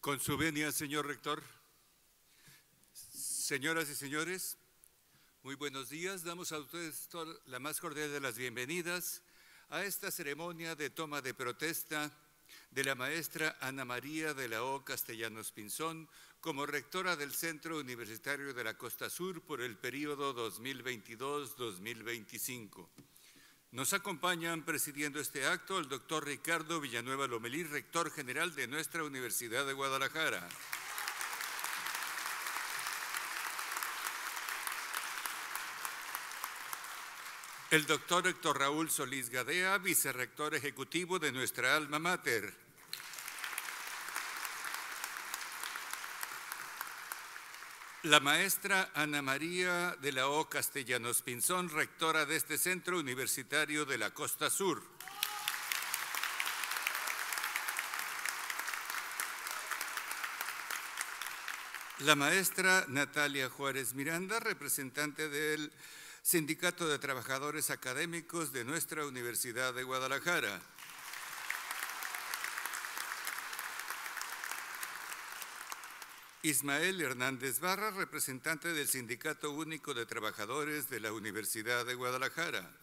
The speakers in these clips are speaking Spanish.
Con su venia, señor rector. Señoras y señores, muy buenos días. Damos a ustedes la más cordial de las bienvenidas a esta ceremonia de toma de protesta de la maestra Ana María de la O. Castellanos Pinzón como rectora del Centro Universitario de la Costa Sur por el periodo 2022-2025. Nos acompañan presidiendo este acto el doctor Ricardo Villanueva Lomelí, rector general de nuestra Universidad de Guadalajara. El doctor Héctor Raúl Solís Gadea, vicerrector ejecutivo de nuestra alma mater. La maestra Ana María de la O. Castellanos Pinzón, rectora de este Centro Universitario de la Costa Sur. La maestra Natalia Juárez Miranda, representante del Sindicato de Trabajadores Académicos de nuestra Universidad de Guadalajara. Ismael Hernández Barra, representante del Sindicato Único de Trabajadores de la Universidad de Guadalajara.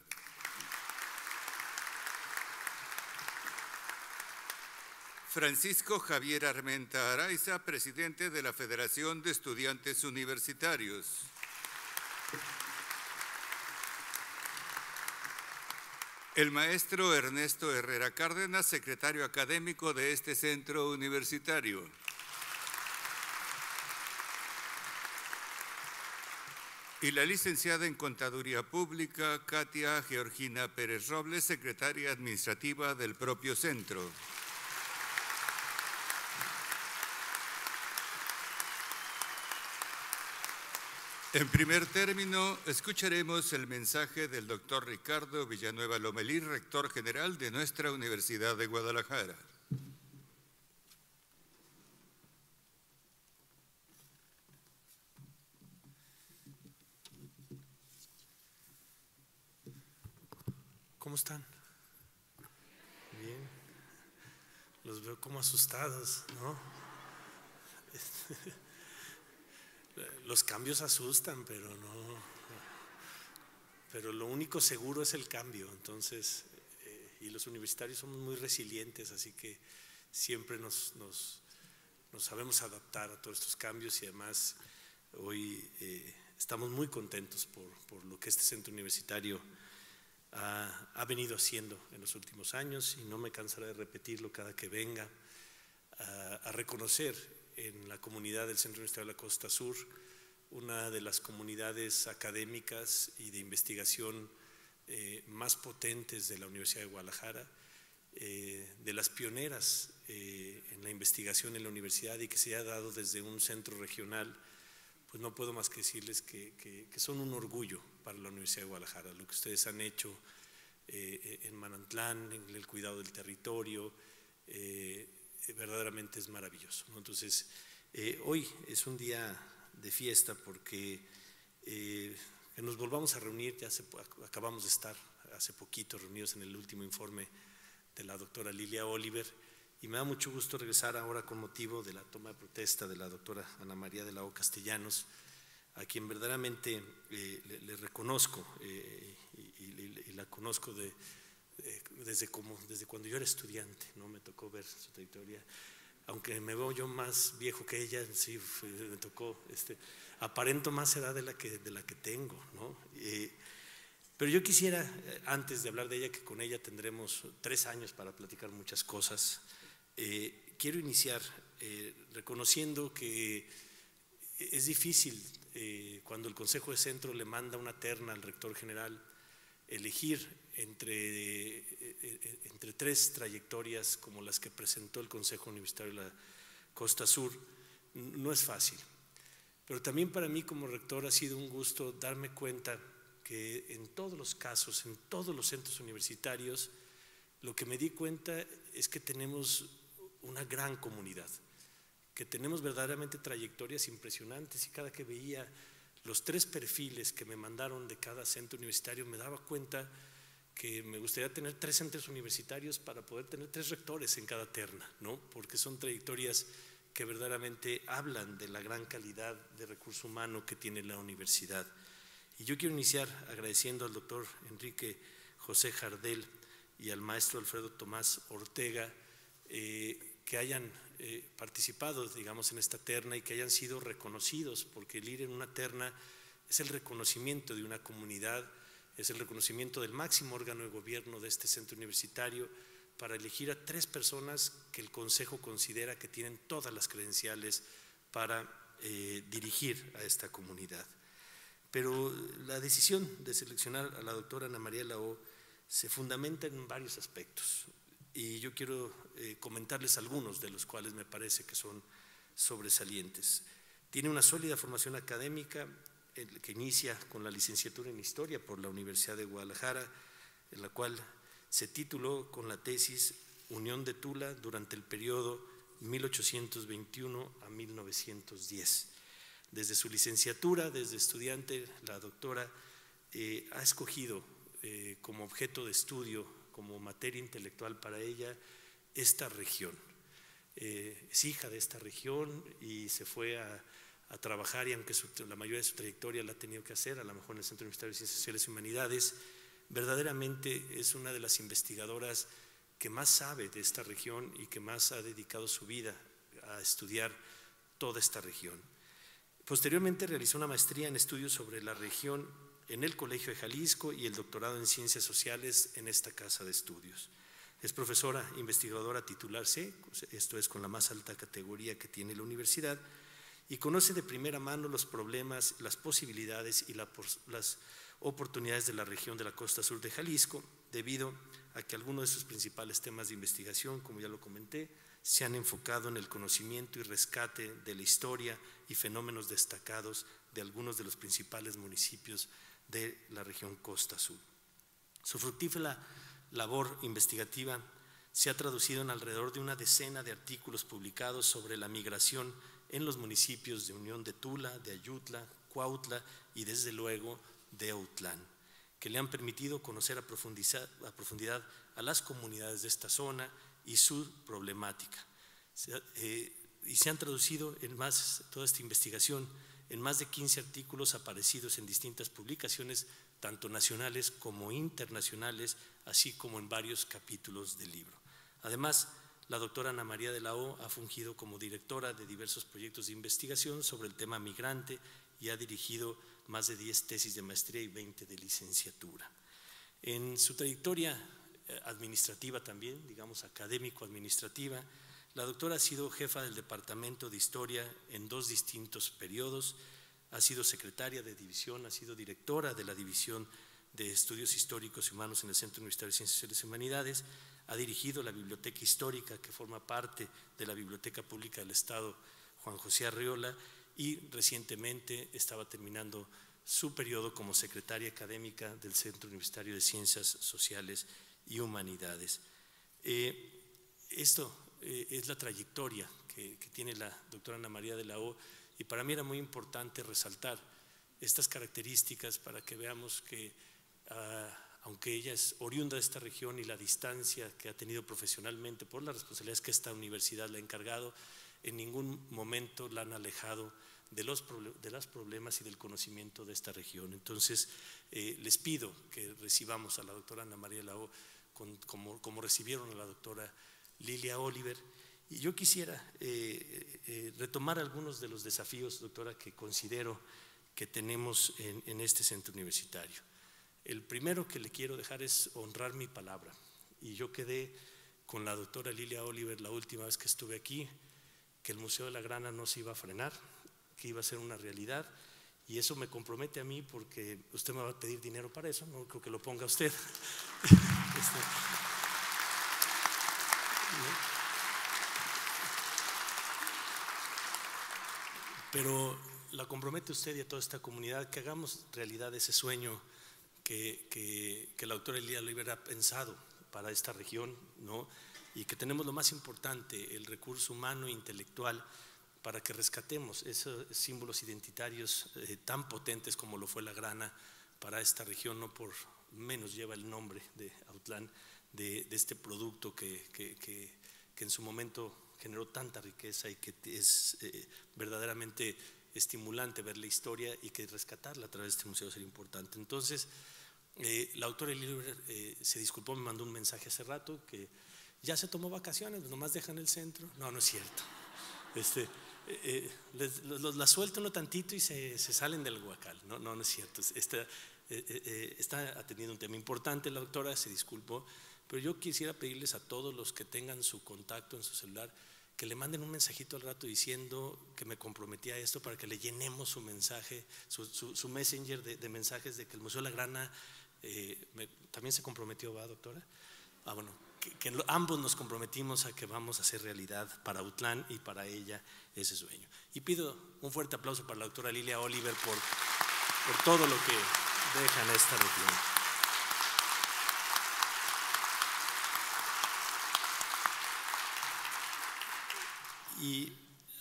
Francisco Javier Armenta Araiza, presidente de la Federación de Estudiantes Universitarios. El maestro Ernesto Herrera Cárdenas, secretario académico de este centro universitario. Y la licenciada en Contaduría Pública, Katia Georgina Pérez Robles, secretaria administrativa del propio centro. En primer término, escucharemos el mensaje del doctor Ricardo Villanueva Lomelí, rector general de nuestra Universidad de Guadalajara. ¿Cómo están? Bien. Los veo como asustados, ¿no? Los cambios asustan, pero no. Pero lo único seguro es el cambio. Entonces, eh, y los universitarios somos muy resilientes, así que siempre nos, nos, sabemos adaptar a todos estos cambios y además hoy eh, estamos muy contentos por, por lo que este centro universitario ha, venido haciendo en los últimos años y no me cansaré de repetirlo cada que venga, a, reconocer en la comunidad del Centro Universitario de la Costa Sur una de las comunidades académicas y de investigación eh, más potentes de la Universidad de Guadalajara, eh, de las pioneras eh, en la investigación en la universidad y que se ha dado desde un centro regional pues no puedo más que decirles que, son un orgullo para la Universidad de Guadalajara, lo que ustedes han hecho eh, en Manantlán, en el cuidado del territorio, eh, verdaderamente es maravilloso. Entonces, eh, hoy es un día de fiesta porque que nos volvamos a reunir, ya acabamos de estar hace poquito reunidos en el último informe de la doctora Lilia Oliver y me da mucho gusto regresar ahora con motivo de la toma de protesta de la doctora Ana María de la O. Castellanos, a quien verdaderamente eh, le, reconozco eh, y, la conozco de, desde, como, desde cuando yo era estudiante, ¿no? me tocó ver su trayectoria. Aunque me veo yo más viejo que ella, sí, me tocó, este, aparento más edad de la que, de la que tengo. ¿no? Eh, pero yo quisiera, antes de hablar de ella, que con ella tendremos tres años para platicar muchas cosas, eh, quiero iniciar eh, reconociendo que es difícil eh, cuando el Consejo de Centro le manda una terna al rector general elegir entre, entre tres trayectorias como las que presentó el Consejo Universitario de la Costa Sur. No es fácil. Pero también para mí como rector ha sido un gusto darme cuenta que en todos los casos, en todos los centros universitarios, lo que me di cuenta es que tenemos una gran comunidad, que tenemos verdaderamente trayectorias impresionantes y cada que veía los tres perfiles que me mandaron de cada centro universitario me daba cuenta que me gustaría tener tres centros universitarios para poder tener tres rectores en cada terna, ¿no? Porque son trayectorias que verdaderamente hablan de la gran calidad de recurso humano que tiene la universidad. Y yo quiero iniciar agradeciendo al doctor Enrique José Jardel y al maestro Alfredo Tomás Ortega eh, que hayan eh, participado, digamos, en esta terna y que hayan sido reconocidos, porque el ir en una terna es el reconocimiento de una comunidad, es el reconocimiento del máximo órgano de gobierno de este centro universitario para elegir a tres personas que el Consejo considera que tienen todas las credenciales para eh, dirigir a esta comunidad. Pero la decisión de seleccionar a la doctora Ana María Lao se fundamenta en varios aspectos y yo quiero eh, comentarles algunos de los cuales me parece que son sobresalientes. Tiene una sólida formación académica que inicia con la licenciatura en Historia por la Universidad de Guadalajara, en la cual se tituló con la tesis Unión de Tula durante el periodo 1821 a 1910. Desde su licenciatura, desde estudiante, la doctora eh, ha escogido eh, como objeto de estudio como materia intelectual para ella esta región. Eh, es hija de esta región y se fue a, trabajar y aunque la mayoría de su trayectoria la ha tenido que hacer, a lo mejor en el Centro de Ciencias Sociales y Humanidades, verdaderamente es una de las investigadoras que más sabe de esta región y que más ha dedicado su vida a estudiar toda esta región. Posteriormente realizó una maestría en estudios sobre la región en el Colegio de Jalisco y el doctorado en Ciencias Sociales en esta casa de estudios. Es profesora investigadora titular C, esto es con la más alta categoría que tiene la universidad, y conoce de primera mano los problemas, las posibilidades y las oportunidades de la región de la costa sur de Jalisco, debido a que algunos de sus principales temas de investigación, como ya lo comenté, se han enfocado en el conocimiento y rescate de la historia y fenómenos destacados de algunos de los principales municipios de la región Costa Sur. Su fructífera labor investigativa se ha traducido en alrededor de una decena de artículos publicados sobre la migración en los municipios de Unión de Tula, de Ayutla, Cuautla y desde luego de Autlán, que le han permitido conocer a profundidad a las comunidades de esta zona y su problemática. Eh, y se han traducido en más toda esta investigación en más de 15 artículos aparecidos en distintas publicaciones, tanto nacionales como internacionales, así como en varios capítulos del libro. Además, la doctora Ana María de la O ha fungido como directora de diversos proyectos de investigación sobre el tema migrante y ha dirigido más de 10 tesis de maestría y 20 de licenciatura. En su trayectoria eh, administrativa también, digamos académico-administrativa, la doctora ha sido jefa del Departamento de Historia en dos distintos periodos, ha sido secretaria de división, ha sido directora de la División de Estudios Históricos y Humanos en el Centro Universitario de Ciencias Sociales y Humanidades, ha dirigido la Biblioteca Histórica, que forma parte de la Biblioteca Pública del Estado Juan José Arriola, y recientemente estaba terminando su periodo como secretaria académica del Centro Universitario de Ciencias Sociales y Humanidades. Eh, esto eh, es la trayectoria que, tiene la doctora Ana María de la O y para mí era muy importante resaltar estas características para que veamos que ah, aunque ella es oriunda de esta región y la distancia que ha tenido profesionalmente por las responsabilidades que esta universidad le ha encargado, en ningún momento la han alejado de los, de los problemas y del conocimiento de esta región. Entonces, eh, les pido que recibamos a la doctora Ana María de la O como, como recibieron a la doctora Lilia Oliver. Y yo quisiera eh, eh, retomar algunos de los desafíos, doctora, que considero que tenemos en, este centro universitario. El primero que le quiero dejar es honrar mi palabra. Y yo quedé con la doctora Lilia Oliver la última vez que estuve aquí, que el Museo de la Grana no se iba a frenar, que iba a ser una realidad. Y eso me compromete a mí porque usted me va a pedir dinero para eso, no creo que lo ponga usted. este, pero la compromete usted y a toda esta comunidad que hagamos realidad ese sueño que, que, la autora Elía Oliver ha pensado para esta región, ¿no? y que tenemos lo más importante, el recurso humano e intelectual, para que rescatemos esos símbolos identitarios eh, tan potentes como lo fue la grana para esta región, no por menos lleva el nombre de Autlán, de, este producto que, que, en su momento generó tanta riqueza y que es eh, verdaderamente estimulante ver la historia y que rescatarla a través de este museo sería importante. Entonces, eh, la autora Elizabeth eh, se disculpó, me mandó un mensaje hace rato que ya se tomó vacaciones, nomás dejan el centro. No, no es cierto. Este, eh, la sueltan un tantito y se, salen del huacal. No, no, no es cierto. Está, está atendiendo un tema importante la doctora, se disculpó, pero yo quisiera pedirles a todos los que tengan su contacto en su celular que le manden un mensajito al rato diciendo que me comprometí a esto para que le llenemos su mensaje, su, messenger de, mensajes de que el Museo de la Grana eh, también se comprometió, ¿va, doctora? Ah, bueno, que, ambos nos comprometimos a que vamos a hacer realidad para Utlán y para ella ese sueño. Y pido un fuerte aplauso para la doctora Lilia Oliver por, por todo lo que deja en esta región. Y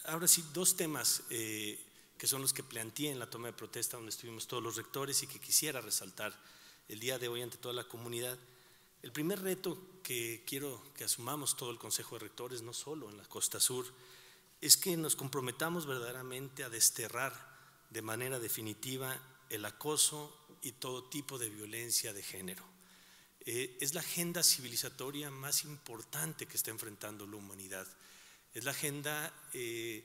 ahora sí, dos temas eh, que son los que planteé en la toma de protesta donde estuvimos todos los rectores y que quisiera resaltar el día de hoy ante toda la comunidad. El primer reto que quiero que asumamos todo el Consejo de Rectores, no solo en la Costa Sur, es que nos comprometamos verdaderamente a desterrar de manera definitiva el acoso y todo tipo de violencia de género. Eh, es la agenda civilizatoria más importante que está enfrentando la humanidad es la agenda eh,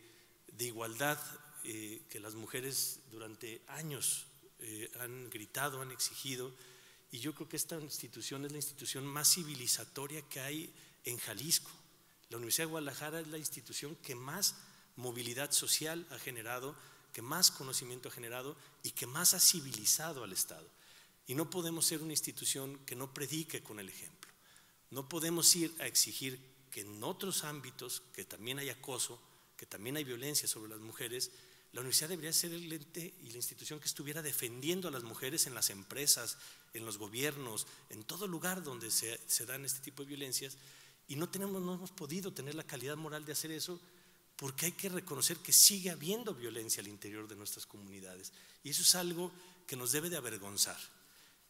de igualdad eh, que las mujeres durante años eh, han gritado, han exigido, y yo creo que esta institución es la institución más civilizatoria que hay en Jalisco. La Universidad de Guadalajara es la institución que más movilidad social ha generado, que más conocimiento ha generado y que más ha civilizado al Estado. Y no podemos ser una institución que no predique con el ejemplo. No podemos ir a exigir en otros ámbitos, que también hay acoso, que también hay violencia sobre las mujeres, la universidad debería ser el ente y la institución que estuviera defendiendo a las mujeres en las empresas, en los gobiernos, en todo lugar donde se, dan este tipo de violencias. Y no, tenemos, no hemos podido tener la calidad moral de hacer eso porque hay que reconocer que sigue habiendo violencia al interior de nuestras comunidades. Y eso es algo que nos debe de avergonzar.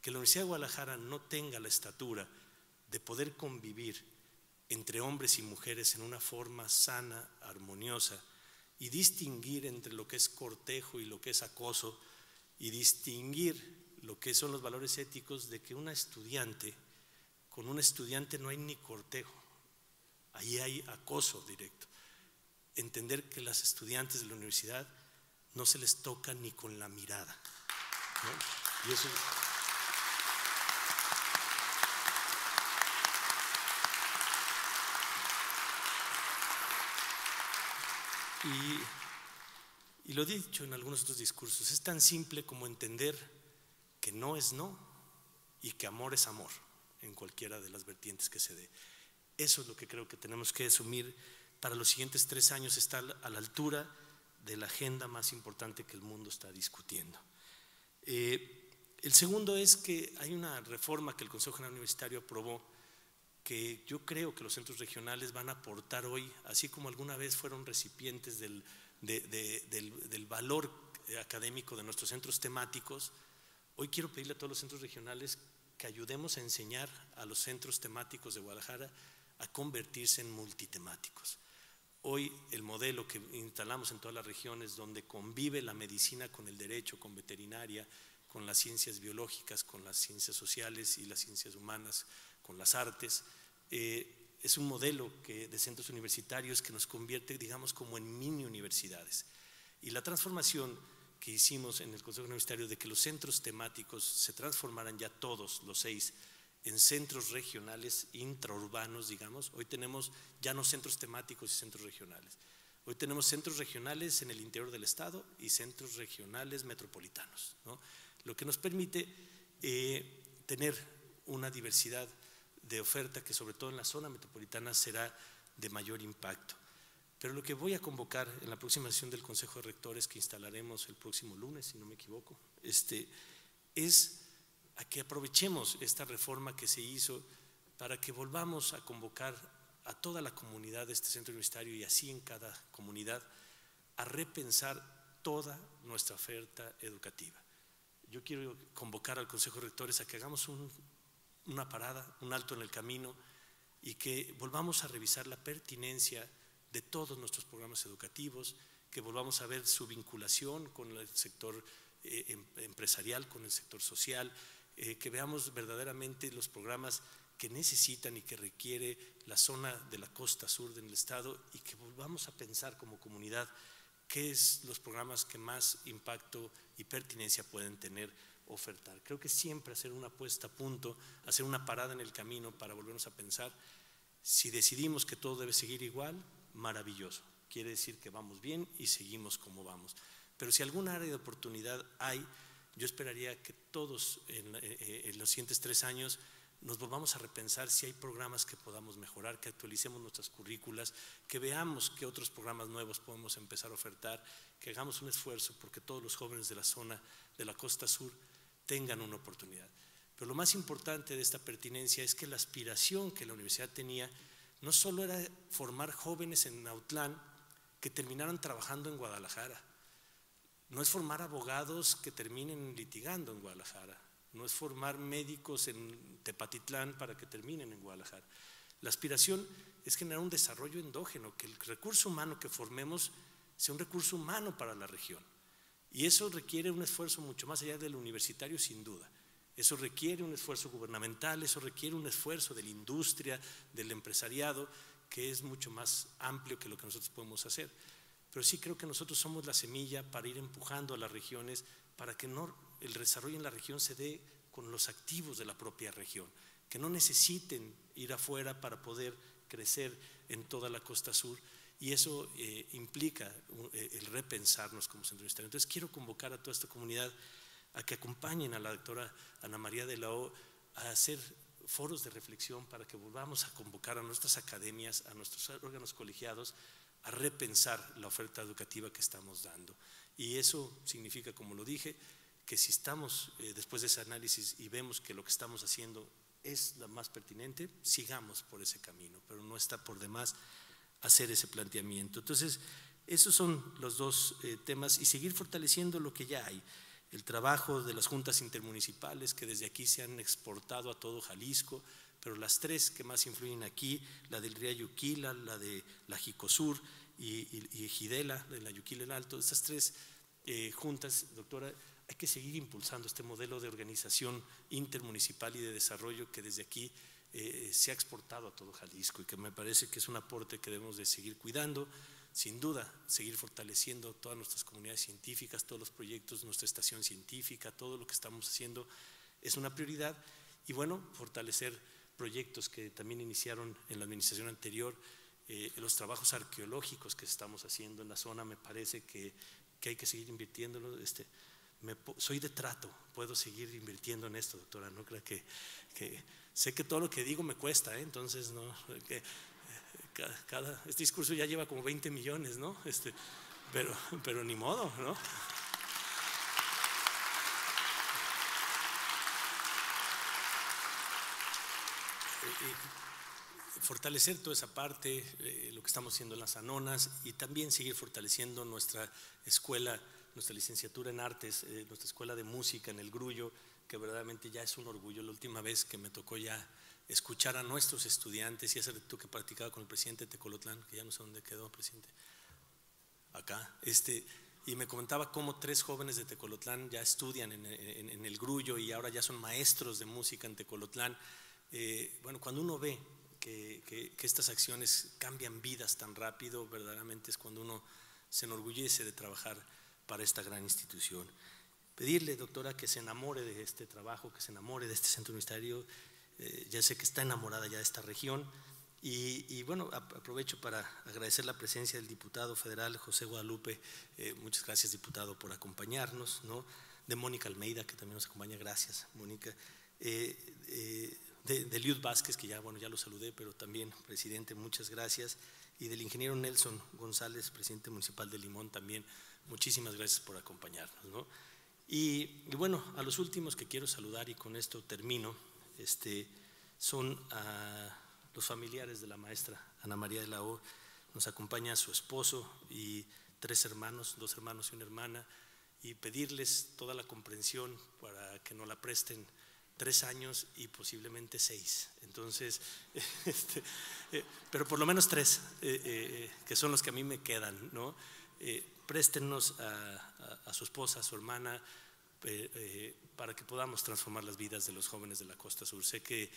Que la Universidad de Guadalajara no tenga la estatura de poder convivir entre hombres y mujeres en una forma sana, armoniosa, y distinguir entre lo que es cortejo y lo que es acoso, y distinguir lo que son los valores éticos de que una estudiante, con un estudiante no hay ni cortejo, ahí hay acoso directo. Entender que las estudiantes de la universidad no se les toca ni con la mirada. Y, lo he dicho en algunos otros discursos, es tan simple como entender que no es no y que amor es amor en cualquiera de las vertientes que se dé. Eso es lo que creo que tenemos que asumir para los siguientes tres años, estar a la altura de la agenda más importante que el mundo está discutiendo. Eh, el segundo es que hay una reforma que el Consejo General Universitario aprobó que yo creo que los centros regionales van a aportar hoy, así como alguna vez fueron recipientes del, del, valor académico de nuestros centros temáticos, hoy quiero pedirle a todos los centros regionales que ayudemos a enseñar a los centros temáticos de Guadalajara a convertirse en multitemáticos. Hoy el modelo que instalamos en todas las regiones donde convive la medicina con el derecho, con veterinaria, con las ciencias biológicas, con las ciencias sociales y las ciencias humanas, con las artes, eh, es un modelo que, de centros universitarios que nos convierte, digamos, como en mini universidades. Y la transformación que hicimos en el Consejo Universitario de que los centros temáticos se transformaran ya todos, los seis, en centros regionales intraurbanos, digamos. Hoy tenemos ya no centros temáticos y centros regionales. Hoy tenemos centros regionales en el interior del Estado y centros regionales metropolitanos, lo que nos permite eh, tener una diversidad de oferta que sobre todo en la zona metropolitana será de mayor impacto. Pero lo que voy a convocar en la próxima sesión del Consejo de Rectores que instalaremos el próximo lunes, si no me equivoco, este, es a que aprovechemos esta reforma que se hizo para que volvamos a convocar a toda la comunidad de este centro universitario y así en cada comunidad a repensar toda nuestra oferta educativa. Yo quiero convocar al Consejo de Rectores a que hagamos un una parada, un alto en el camino y que volvamos a revisar la pertinencia de todos nuestros programas educativos, que volvamos a ver su vinculación con el sector eh, em, empresarial, con el sector social, eh, que veamos verdaderamente los programas que necesitan y que requiere la zona de la costa sur del estado y que volvamos a pensar como comunidad qué es los programas que más impacto y pertinencia pueden tener ofertar. Creo que siempre hacer una puesta a punto, hacer una parada en el camino para volvernos a pensar, si decidimos que todo debe seguir igual, maravilloso. Quiere decir que vamos bien y seguimos como vamos. Pero si algún área de oportunidad hay, yo esperaría que todos en, eh, eh, en los siguientes tres años nos volvamos a repensar si hay programas que podamos mejorar, que actualicemos nuestras currículas, que veamos qué otros programas nuevos podemos empezar a ofertar, que hagamos un esfuerzo porque todos los jóvenes de la zona de la costa sur tengan una oportunidad. Pero lo más importante de esta pertinencia es que la aspiración que la universidad tenía no solo era formar jóvenes en Nautlán que terminaran trabajando en Guadalajara, no es formar abogados que terminen litigando en Guadalajara, no es formar médicos en Tepatitlán para que terminen en Guadalajara. La aspiración es generar un desarrollo endógeno, que el recurso humano que formemos sea un recurso humano para la región. Y eso requiere un esfuerzo mucho más allá del universitario, sin duda. Eso requiere un esfuerzo gubernamental, eso requiere un esfuerzo de la industria, del empresariado, que es mucho más amplio que lo que nosotros podemos hacer. Pero sí creo que nosotros somos la semilla para ir empujando a las regiones para que el desarrollo en la región se dé con los activos de la propia región, que no necesiten ir afuera para poder crecer en toda la costa sur. Y eso eh, implica eh, el repensarnos como centro universitario. Entonces quiero convocar a toda esta comunidad a que acompañen a la doctora Ana María de la O a hacer foros de reflexión para que volvamos a convocar a nuestras academias, a nuestros órganos colegiados, a repensar la oferta educativa que estamos dando. Y eso significa, como lo dije, que si estamos eh, después de ese análisis y vemos que lo que estamos haciendo es la más pertinente, sigamos por ese camino, pero no está por demás hacer ese planteamiento. Entonces, esos son los dos eh, temas y seguir fortaleciendo lo que ya hay. El trabajo de las juntas intermunicipales que desde aquí se han exportado a todo Jalisco, pero las tres que más influyen aquí, la del río Yuquila, la de la Jicosur y, y, Gidela, de la Yuquila el Alto, estas tres eh, juntas, doctora, hay que seguir impulsando este modelo de organización intermunicipal y de desarrollo que desde aquí eh, se ha exportado a todo Jalisco y que me parece que es un aporte que debemos de seguir cuidando, sin duda, seguir fortaleciendo todas nuestras comunidades científicas, todos los proyectos, nuestra estación científica, todo lo que estamos haciendo es una prioridad y bueno, fortalecer proyectos que también iniciaron en la administración anterior, eh, los trabajos arqueológicos que estamos haciendo en la zona, me parece que, que hay que seguir invirtiéndolo. Este, soy de trato, puedo seguir invirtiendo en esto, doctora, no creo que, sé que todo lo que digo me cuesta, ¿eh? entonces no, cada, este discurso ya lleva como 20 millones, ¿no? Este, pero, pero ni modo, ¿no? fortalecer toda esa parte, eh, lo que estamos haciendo en las anonas y también seguir fortaleciendo nuestra escuela nuestra licenciatura en artes, eh, nuestra escuela de música en el Grullo, que verdaderamente ya es un orgullo. La última vez que me tocó ya escuchar a nuestros estudiantes y hacer tú que practicaba con el presidente de Tecolotlán, que ya no sé dónde quedó, presidente, acá, este, y me comentaba cómo tres jóvenes de Tecolotlán ya estudian en, el Grullo y ahora ya son maestros de música en Tecolotlán. Eh, bueno, cuando uno ve que, que, estas acciones cambian vidas tan rápido, verdaderamente es cuando uno se enorgullece de trabajar para esta gran institución. Pedirle, doctora, que se enamore de este trabajo, que se enamore de este centro universitario. Eh, ya sé que está enamorada ya de esta región. Y, bueno, aprovecho para agradecer la presencia del diputado federal José Guadalupe. Eh, muchas gracias, diputado, por acompañarnos. ¿no? De Mónica Almeida, que también nos acompaña. Gracias, Mónica. Eh, de, Liud Vázquez, que ya, bueno, ya lo saludé, pero también, presidente, muchas gracias. Y del ingeniero Nelson González, presidente municipal de Limón, también muchísimas gracias por acompañarnos. ¿no? Y, bueno, a los últimos que quiero saludar y con esto termino, este, son a los familiares de la maestra Ana María de la O. Nos acompaña su esposo y tres hermanos, dos hermanos y una hermana, y pedirles toda la comprensión para que nos la presten tres años y posiblemente seis. Entonces, este, eh, pero por lo menos tres, eh, eh, que son los que a mí me quedan, ¿no? Préstenos a, su esposa, a su hermana, para que podamos transformar las vidas de los jóvenes de la costa sur. Sé que,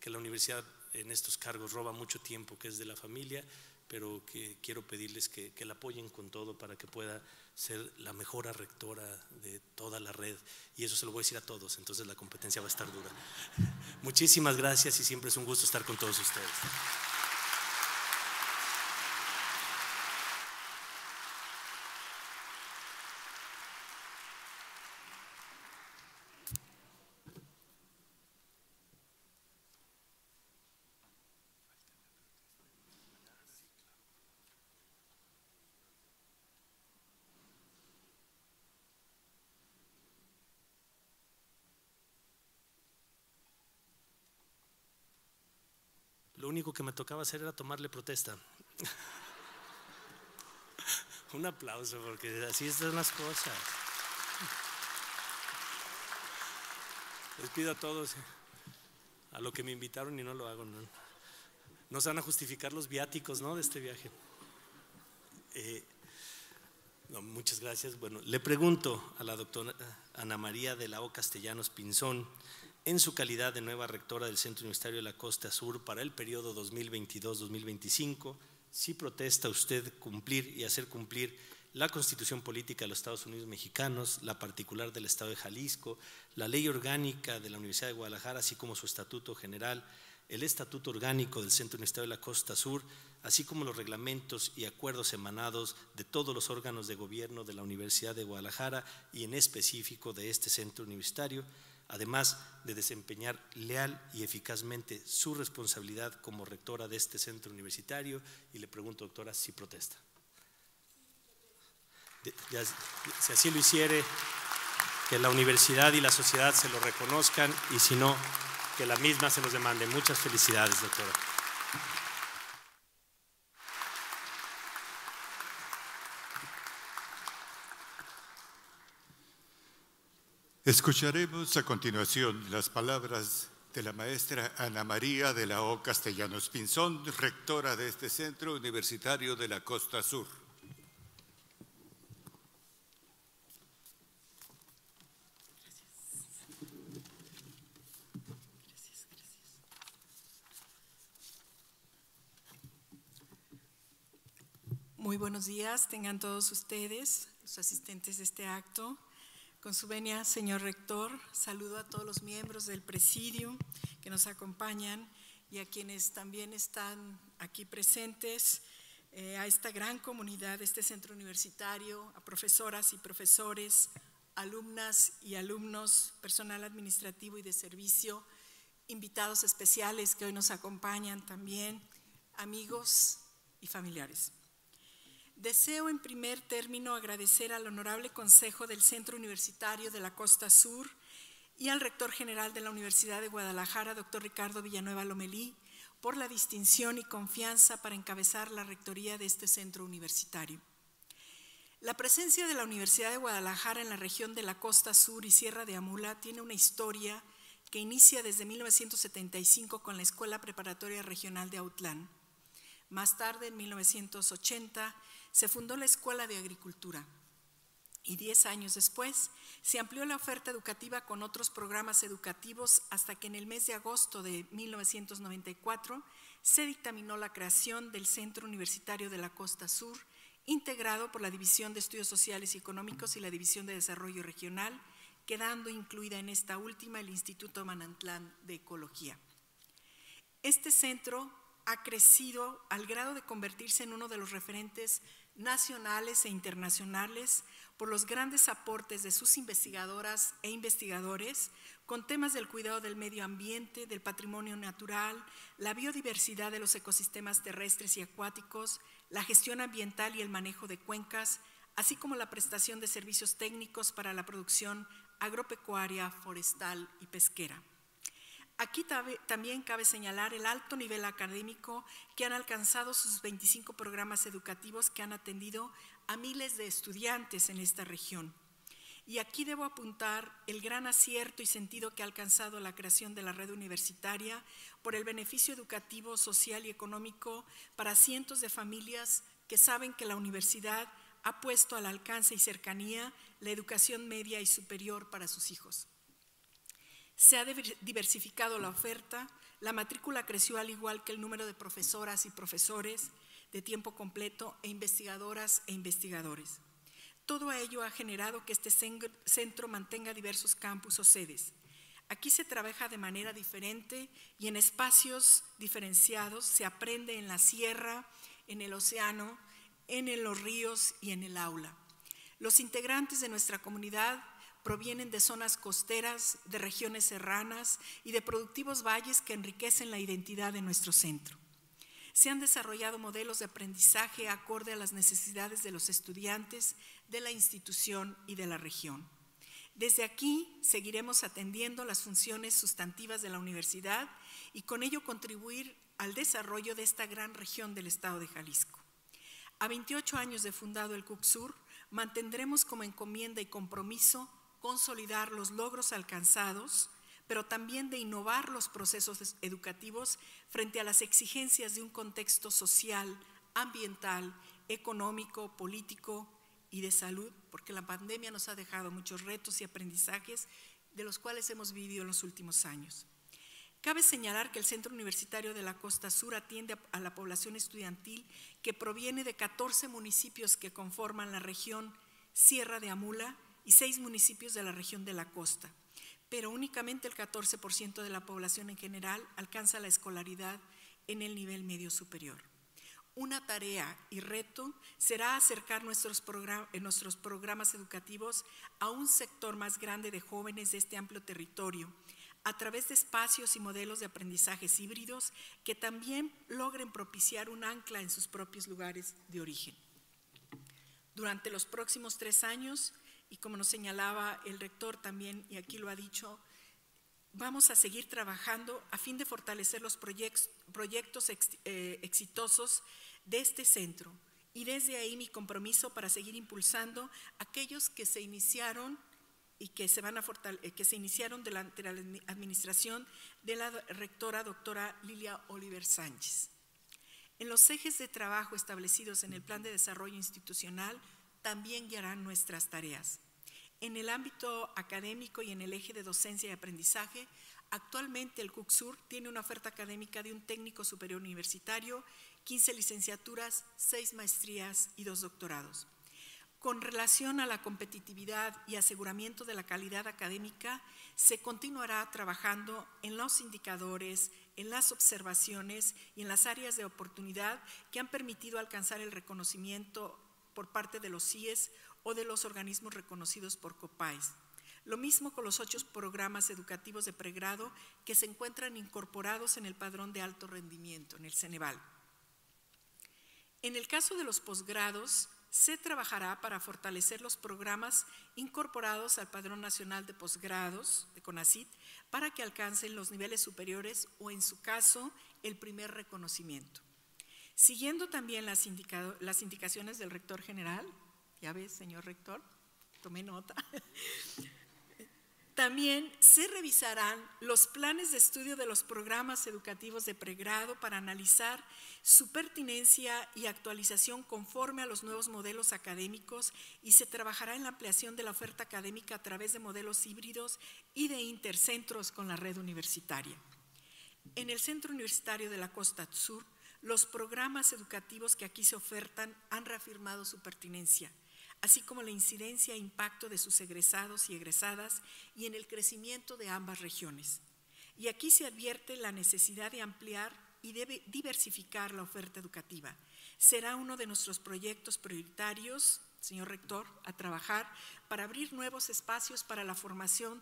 que la universidad en estos cargos roba mucho tiempo que es de la familia, pero que quiero pedirles que, que la apoyen con todo para que pueda ser la mejor rectora de toda la red. Y eso se lo voy a decir a todos, entonces la competencia va a estar dura. Muchísimas gracias y siempre es un gusto estar con todos ustedes. Único que me tocaba hacer era tomarle protesta. Un aplauso, porque así están las cosas. Les pido a todos a lo que me invitaron y no lo hago. No, no se van a justificar los viáticos ¿no? de este viaje. Eh, muchas gracias. Bueno, le pregunto a la doctora Ana María de la O Castellanos Pinzón en su calidad de nueva rectora del Centro Universitario de la Costa Sur para el periodo 2022-2025, si protesta usted cumplir y hacer cumplir la Constitución Política de los Estados Unidos Mexicanos, la particular del Estado de Jalisco, la Ley Orgánica de la Universidad de Guadalajara, así como su Estatuto General, el Estatuto Orgánico del Centro Universitario de la Costa Sur, así como los reglamentos y acuerdos emanados de todos los órganos de gobierno de la Universidad de Guadalajara y en específico de este centro universitario, además de desempeñar leal y eficazmente su responsabilidad como rectora de este centro universitario. Y le pregunto, doctora, si protesta. Si así lo hiciere, que la universidad y la sociedad se lo reconozcan y si no, que la misma se los demande. Muchas felicidades, doctora. Escucharemos a continuación las palabras de la maestra Ana María de la O Castellanos Pinzón, rectora de este Centro Universitario de la Costa Sur. Muy buenos días, tengan todos ustedes, los asistentes de este acto. Con su venia, señor rector, saludo a todos los miembros del presidio que nos acompañan y a quienes también están aquí presentes, eh, a esta gran comunidad este centro universitario, a profesoras y profesores, alumnas y alumnos, personal administrativo y de servicio, invitados especiales que hoy nos acompañan también, amigos y familiares. Deseo en primer término agradecer al Honorable Consejo del Centro Universitario de la Costa Sur y al Rector General de la Universidad de Guadalajara, doctor Ricardo Villanueva Lomelí, por la distinción y confianza para encabezar la rectoría de este centro universitario. La presencia de la Universidad de Guadalajara en la región de la Costa Sur y Sierra de Amula tiene una historia que inicia desde 1975 con la Escuela Preparatoria Regional de Autlán. Más tarde, en 1980, se fundó la Escuela de Agricultura y diez años después se amplió la oferta educativa con otros programas educativos hasta que en el mes de agosto de 1994 se dictaminó la creación del Centro Universitario de la Costa Sur, integrado por la División de Estudios Sociales y Económicos y la División de Desarrollo Regional, quedando incluida en esta última el Instituto Manantlán de Ecología. Este centro ha crecido al grado de convertirse en uno de los referentes nacionales e internacionales por los grandes aportes de sus investigadoras e investigadores con temas del cuidado del medio ambiente, del patrimonio natural, la biodiversidad de los ecosistemas terrestres y acuáticos, la gestión ambiental y el manejo de cuencas, así como la prestación de servicios técnicos para la producción agropecuaria, forestal y pesquera. Aquí también cabe señalar el alto nivel académico que han alcanzado sus 25 programas educativos que han atendido a miles de estudiantes en esta región. Y aquí debo apuntar el gran acierto y sentido que ha alcanzado la creación de la red universitaria por el beneficio educativo, social y económico para cientos de familias que saben que la universidad ha puesto al alcance y cercanía la educación media y superior para sus hijos. Se ha diversificado la oferta, la matrícula creció al igual que el número de profesoras y profesores de tiempo completo e investigadoras e investigadores. Todo ello ha generado que este centro mantenga diversos campus o sedes. Aquí se trabaja de manera diferente y en espacios diferenciados. Se aprende en la sierra, en el océano, en los ríos y en el aula. Los integrantes de nuestra comunidad provienen de zonas costeras, de regiones serranas y de productivos valles que enriquecen la identidad de nuestro centro. Se han desarrollado modelos de aprendizaje acorde a las necesidades de los estudiantes, de la institución y de la región. Desde aquí seguiremos atendiendo las funciones sustantivas de la universidad y con ello contribuir al desarrollo de esta gran región del estado de Jalisco. A 28 años de fundado el CUCSUR, mantendremos como encomienda y compromiso consolidar los logros alcanzados, pero también de innovar los procesos educativos frente a las exigencias de un contexto social, ambiental, económico, político y de salud, porque la pandemia nos ha dejado muchos retos y aprendizajes de los cuales hemos vivido en los últimos años. Cabe señalar que el Centro Universitario de la Costa Sur atiende a la población estudiantil que proviene de 14 municipios que conforman la región Sierra de Amula y seis municipios de la región de la costa pero únicamente el 14% de la población en general alcanza la escolaridad en el nivel medio superior. Una tarea y reto será acercar nuestros, nuestros programas educativos a un sector más grande de jóvenes de este amplio territorio, a través de espacios y modelos de aprendizajes híbridos que también logren propiciar un ancla en sus propios lugares de origen. Durante los próximos tres años, y como nos señalaba el rector también, y aquí lo ha dicho, vamos a seguir trabajando a fin de fortalecer los proyectos, eh, exitosos de este centro. Y desde ahí mi compromiso para seguir impulsando aquellos que se iniciaron y que se, van a eh, que se iniciaron durante la administración de la rectora doctora Lilia Oliver Sánchez. En los ejes de trabajo establecidos en el Plan de Desarrollo Institucional también guiarán nuestras tareas. En el ámbito académico y en el eje de docencia y aprendizaje, actualmente el CUCSUR tiene una oferta académica de un técnico superior universitario, 15 licenciaturas, 6 maestrías y 2 doctorados. Con relación a la competitividad y aseguramiento de la calidad académica, se continuará trabajando en los indicadores, en las observaciones y en las áreas de oportunidad que han permitido alcanzar el reconocimiento por parte de los CIES o de los organismos reconocidos por COPAIS. Lo mismo con los ocho programas educativos de pregrado que se encuentran incorporados en el padrón de alto rendimiento, en el Ceneval. En el caso de los posgrados, se trabajará para fortalecer los programas incorporados al Padrón Nacional de Posgrados de CONACIT para que alcancen los niveles superiores o, en su caso, el primer reconocimiento. Siguiendo también las, indicaciones del rector general, ya ves, señor rector, tomé nota. También se revisarán los planes de estudio de los programas educativos de pregrado para analizar su pertinencia y actualización conforme a los nuevos modelos académicos y se trabajará en la ampliación de la oferta académica a través de modelos híbridos y de intercentros con la red universitaria. En el Centro Universitario de la Costa Sur, los programas educativos que aquí se ofertan han reafirmado su pertinencia así como la incidencia e impacto de sus egresados y egresadas y en el crecimiento de ambas regiones. Y aquí se advierte la necesidad de ampliar y diversificar la oferta educativa. Será uno de nuestros proyectos prioritarios, señor rector, a trabajar para abrir nuevos espacios para la formación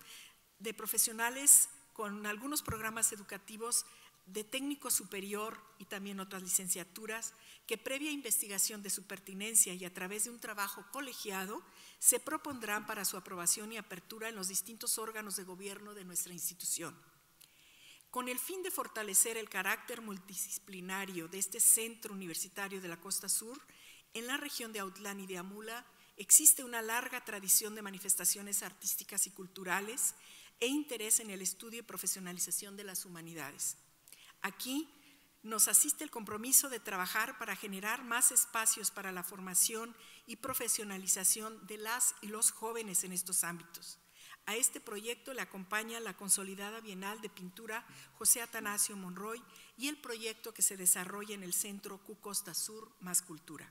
de profesionales con algunos programas educativos de técnico superior y también otras licenciaturas que previa investigación de su pertinencia y a través de un trabajo colegiado se propondrán para su aprobación y apertura en los distintos órganos de gobierno de nuestra institución. Con el fin de fortalecer el carácter multidisciplinario de este centro universitario de la costa sur, en la región de Autlán y de Amula, existe una larga tradición de manifestaciones artísticas y culturales e interés en el estudio y profesionalización de las humanidades. Aquí nos asiste el compromiso de trabajar para generar más espacios para la formación y profesionalización de las y los jóvenes en estos ámbitos. A este proyecto le acompaña la consolidada Bienal de Pintura José Atanasio Monroy y el proyecto que se desarrolla en el Centro Q Costa Sur Más Cultura.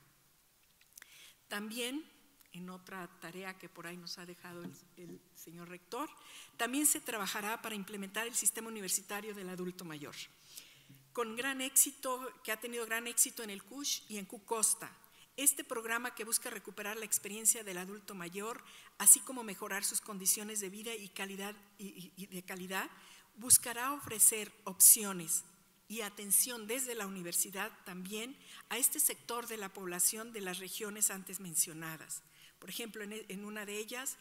También, en otra tarea que por ahí nos ha dejado el, señor rector, también se trabajará para implementar el sistema universitario del adulto mayor con gran éxito, que ha tenido gran éxito en el CUSH y en CUCOSTA. Este programa que busca recuperar la experiencia del adulto mayor, así como mejorar sus condiciones de vida y, calidad, y, de calidad, buscará ofrecer opciones y atención desde la universidad también a este sector de la población de las regiones antes mencionadas. Por ejemplo, en, en una de ellas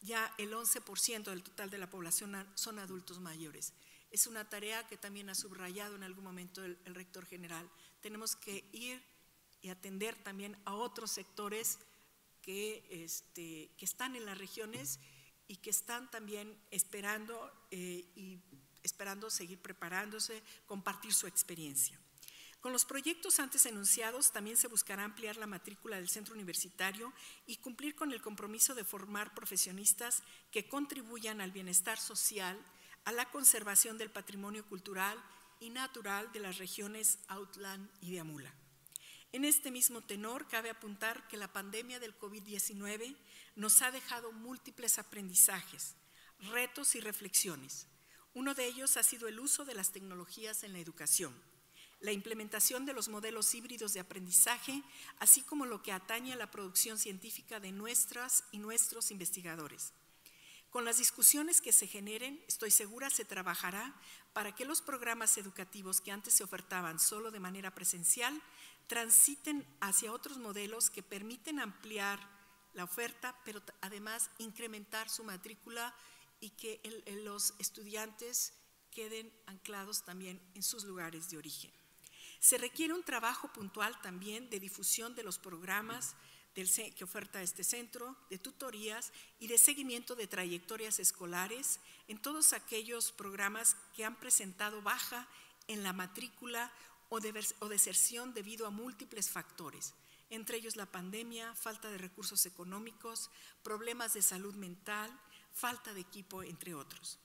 ya el 11% del total de la población son adultos mayores es una tarea que también ha subrayado en algún momento el, rector general. Tenemos que ir y atender también a otros sectores que, este, están en las regiones y que están también esperando eh, y esperando seguir preparándose, compartir su experiencia. Con los proyectos antes enunciados también se buscará ampliar la matrícula del centro universitario y cumplir con el compromiso de formar profesionistas que contribuyan al bienestar social a la conservación del patrimonio cultural y natural de las regiones Outland y de Amula. En este mismo tenor, cabe apuntar que la pandemia del COVID-19 nos ha dejado múltiples aprendizajes, retos y reflexiones. Uno de ellos ha sido el uso de las tecnologías en la educación, la implementación de los modelos híbridos de aprendizaje, así como lo que atañe a la producción científica de nuestras y nuestros investigadores. Con las discusiones que se generen, estoy segura se trabajará para que los programas educativos que antes se ofertaban solo de manera presencial transiten hacia otros modelos que permiten ampliar la oferta, pero además incrementar su matrícula y que los estudiantes queden anclados también en sus lugares de origen. Se requiere un trabajo puntual también de difusión de los programas que oferta este centro, de tutorías y de seguimiento de trayectorias escolares en todos aquellos programas que han presentado baja en la matrícula o, de, o deserción debido a múltiples factores, entre ellos la pandemia, falta de recursos económicos, problemas de salud mental, falta de equipo, entre otros.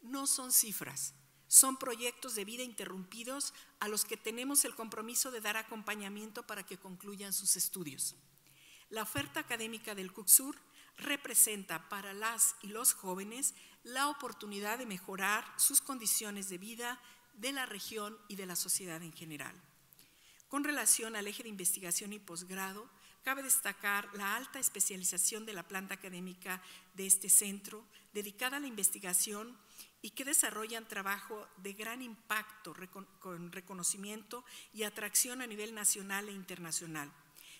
No son cifras, son proyectos de vida interrumpidos a los que tenemos el compromiso de dar acompañamiento para que concluyan sus estudios. La oferta académica del CUCSUR representa para las y los jóvenes la oportunidad de mejorar sus condiciones de vida de la región y de la sociedad en general. Con relación al eje de investigación y posgrado, cabe destacar la alta especialización de la planta académica de este centro, dedicada a la investigación y que desarrollan trabajo de gran impacto con reconocimiento y atracción a nivel nacional e internacional.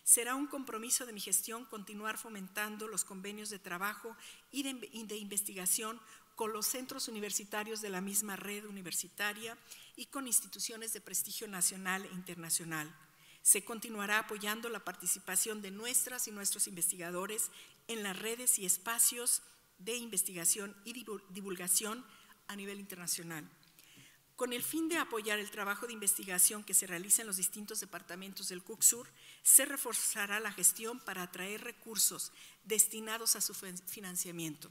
Será un compromiso de mi gestión continuar fomentando los convenios de trabajo y de, investigación con los centros universitarios de la misma red universitaria y con instituciones de prestigio nacional e internacional. Se continuará apoyando la participación de nuestras y nuestros investigadores en las redes y espacios de investigación y divulgación a nivel internacional. Con el fin de apoyar el trabajo de investigación que se realiza en los distintos departamentos del CUCSUR, se reforzará la gestión para atraer recursos destinados a su financiamiento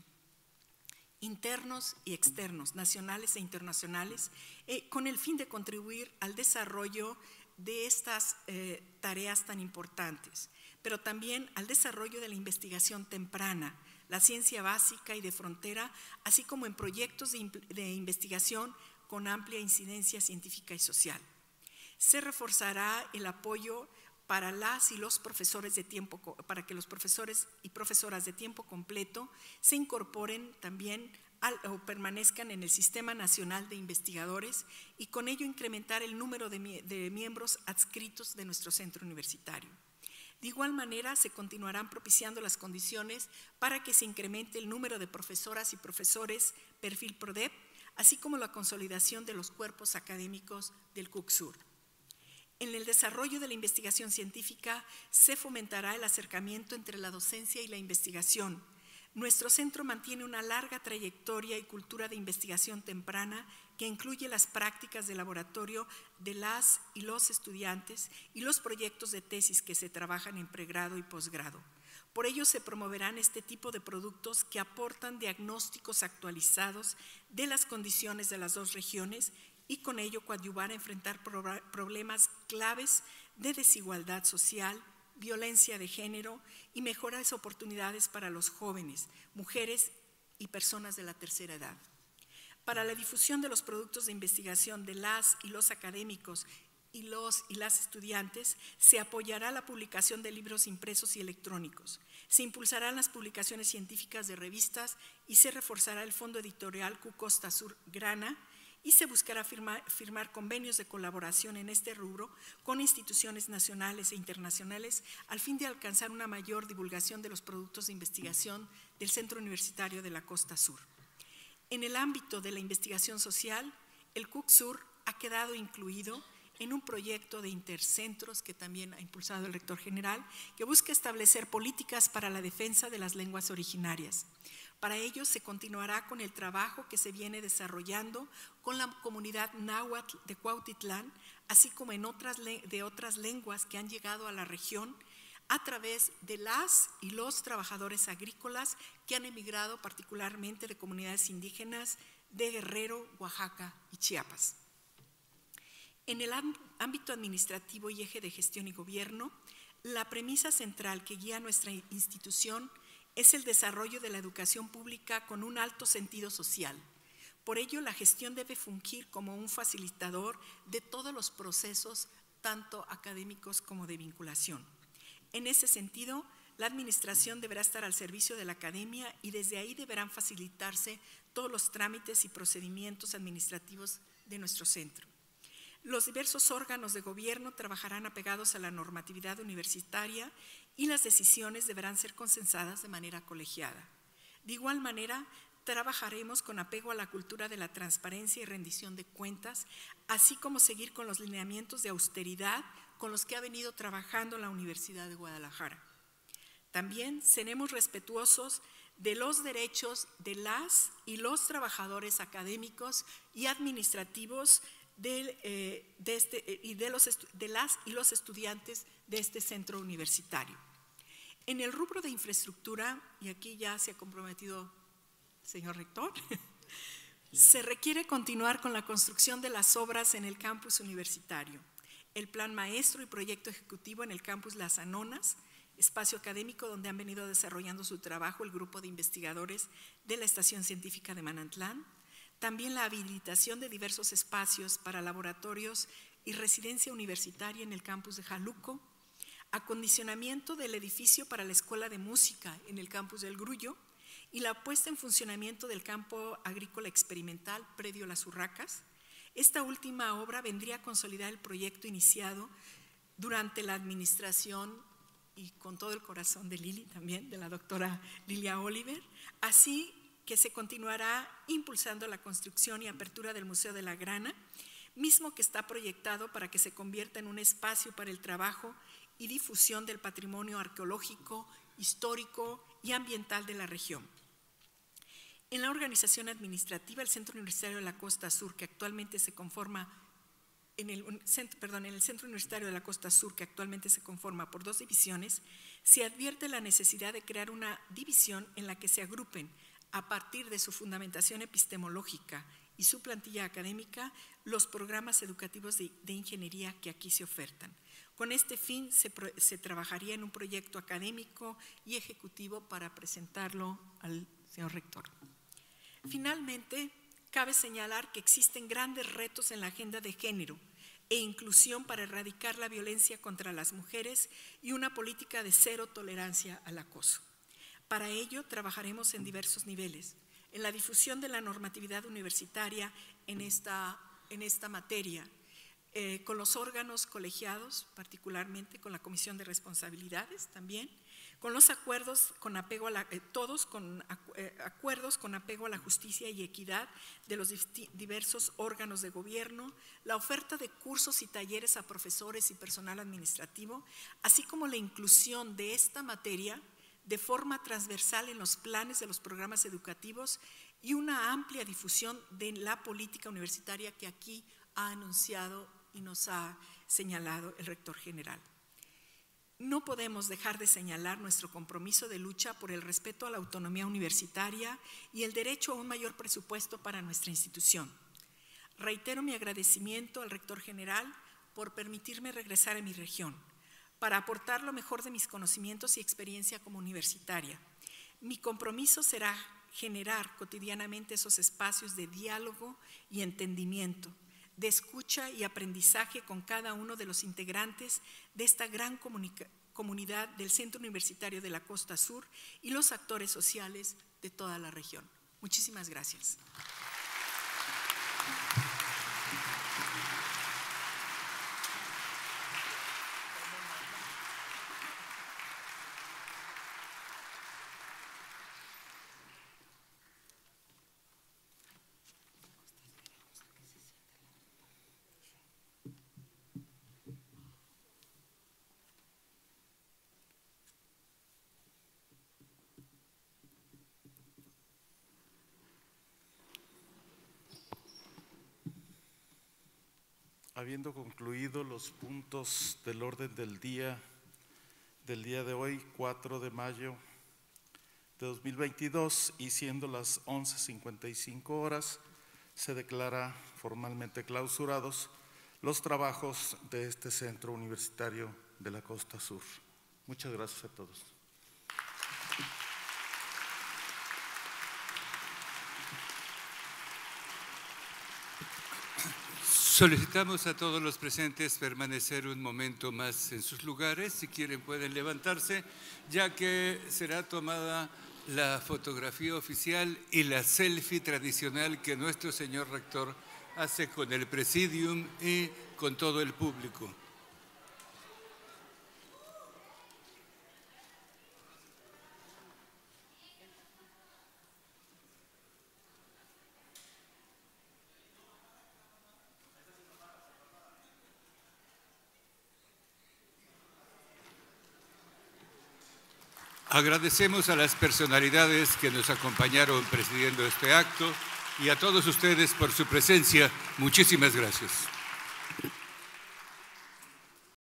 internos y externos, nacionales e internacionales, eh, con el fin de contribuir al desarrollo de estas eh, tareas tan importantes, pero también al desarrollo de la investigación temprana, la ciencia básica y de frontera, así como en proyectos de, investigación con amplia incidencia científica y social. Se reforzará el apoyo para las y los profesores de tiempo, para que los profesores y profesoras de tiempo completo se incorporen también o permanezcan en el Sistema Nacional de Investigadores y con ello incrementar el número de, de miembros adscritos de nuestro centro universitario. De igual manera, se continuarán propiciando las condiciones para que se incremente el número de profesoras y profesores perfil PRODEP así como la consolidación de los cuerpos académicos del CUCSUR. En el desarrollo de la investigación científica se fomentará el acercamiento entre la docencia y la investigación. Nuestro centro mantiene una larga trayectoria y cultura de investigación temprana que incluye las prácticas de laboratorio de las y los estudiantes y los proyectos de tesis que se trabajan en pregrado y posgrado. Por ello se promoverán este tipo de productos que aportan diagnósticos actualizados de las condiciones de las dos regiones y con ello coadyuvar a enfrentar problemas claves de desigualdad social, violencia de género y mejores oportunidades para los jóvenes, mujeres y personas de la tercera edad. Para la difusión de los productos de investigación de las y los académicos y los y las estudiantes, se apoyará la publicación de libros impresos y electrónicos. Se impulsarán las publicaciones científicas de revistas y se reforzará el fondo editorial Q Costa Sur Grana y se buscará firmar, convenios de colaboración en este rubro con instituciones nacionales e internacionales al fin de alcanzar una mayor divulgación de los productos de investigación del Centro Universitario de la Costa Sur. En el ámbito de la investigación social, el CUCSUR ha quedado incluido en un proyecto de intercentros que también ha impulsado el rector general, que busca establecer políticas para la defensa de las lenguas originarias. Para ello se continuará con el trabajo que se viene desarrollando con la comunidad náhuatl de Cuautitlán, así como en otras, de otras lenguas que han llegado a la región a través de las y los trabajadores agrícolas que han emigrado particularmente de comunidades indígenas de Guerrero, Oaxaca y Chiapas. En el ámbito administrativo y eje de gestión y gobierno, la premisa central que guía nuestra institución el desarrollo de la educación pública con un alto sentido social. Por ello, la gestión debe fungir como un facilitador de todos los procesos, tanto académicos como de vinculación. En ese sentido, la administración deberá estar al servicio de la academia y desde ahí deberán facilitarse todos los trámites y procedimientos administrativos de nuestro centro. Los diversos órganos de gobierno trabajarán apegados a la normatividad universitaria y las decisiones deberán ser consensadas de manera colegiada. De igual manera, trabajaremos con apego a la cultura de la transparencia y rendición de cuentas, así como seguir con los lineamientos de austeridad con los que ha venido trabajando la Universidad de Guadalajara. También seremos respetuosos de los derechos de las y los trabajadores académicos y administrativos eh, de, este, eh, y de, los, de las y los estudiantes de este centro universitario. En el rubro de infraestructura, y aquí ya se ha comprometido señor rector, se requiere continuar con la construcción de las obras en el campus universitario. El plan maestro y proyecto ejecutivo en el campus Las Anonas, espacio académico donde han venido desarrollando su trabajo el grupo de investigadores de la Estación Científica de Manantlán, también la habilitación de diversos espacios para laboratorios y residencia universitaria en el campus de Jaluco, acondicionamiento del edificio para la Escuela de Música en el campus del Grullo y la puesta en funcionamiento del campo agrícola experimental predio Las Urracas, esta última obra vendría a consolidar el proyecto iniciado durante la administración y con todo el corazón de Lili también, de la doctora Lilia Oliver, así que se continuará impulsando la construcción y apertura del Museo de la Grana, mismo que está proyectado para que se convierta en un espacio para el trabajo y difusión del patrimonio arqueológico, histórico y ambiental de la región. En la organización administrativa, el Centro Universitario de la Costa Sur, que actualmente se conforma en el, perdón, en el Centro Universitario de la Costa Sur, que actualmente se conforma por dos divisiones, se advierte la necesidad de crear una división en la que se agrupen, a partir de su fundamentación epistemológica y su plantilla académica, los programas educativos de, ingeniería que aquí se ofertan. Con este fin se, se trabajaría en un proyecto académico y ejecutivo para presentarlo al señor rector. Finalmente, cabe señalar que existen grandes retos en la agenda de género e inclusión para erradicar la violencia contra las mujeres y una política de cero tolerancia al acoso. Para ello, trabajaremos en diversos niveles, en la difusión de la normatividad universitaria en esta, en esta materia, eh, con los órganos colegiados, particularmente con la Comisión de Responsabilidades también, con los acuerdos con apego a la, eh, todos con eh, acuerdos con apego a la justicia y equidad de los diversos órganos de gobierno, la oferta de cursos y talleres a profesores y personal administrativo, así como la inclusión de esta materia de forma transversal en los planes de los programas educativos y una amplia difusión de la política universitaria que aquí ha anunciado y nos ha señalado el rector general. No podemos dejar de señalar nuestro compromiso de lucha por el respeto a la autonomía universitaria y el derecho a un mayor presupuesto para nuestra institución. Reitero mi agradecimiento al rector general por permitirme regresar a mi región, para aportar lo mejor de mis conocimientos y experiencia como universitaria. Mi compromiso será generar cotidianamente esos espacios de diálogo y entendimiento, de escucha y aprendizaje con cada uno de los integrantes de esta gran comunidad del Centro Universitario de la Costa Sur y los actores sociales de toda la región. Muchísimas gracias. Habiendo concluido los puntos del orden del día del día de hoy, 4 de mayo de 2022, y siendo las 11.55 horas, se declara formalmente clausurados los trabajos de este centro universitario de la Costa Sur. Muchas gracias a todos. Solicitamos a todos los presentes permanecer un momento más en sus lugares. Si quieren pueden levantarse, ya que será tomada la fotografía oficial y la selfie tradicional que nuestro señor rector hace con el presidium y con todo el público. Agradecemos a las personalidades que nos acompañaron presidiendo este acto y a todos ustedes por su presencia. Muchísimas gracias.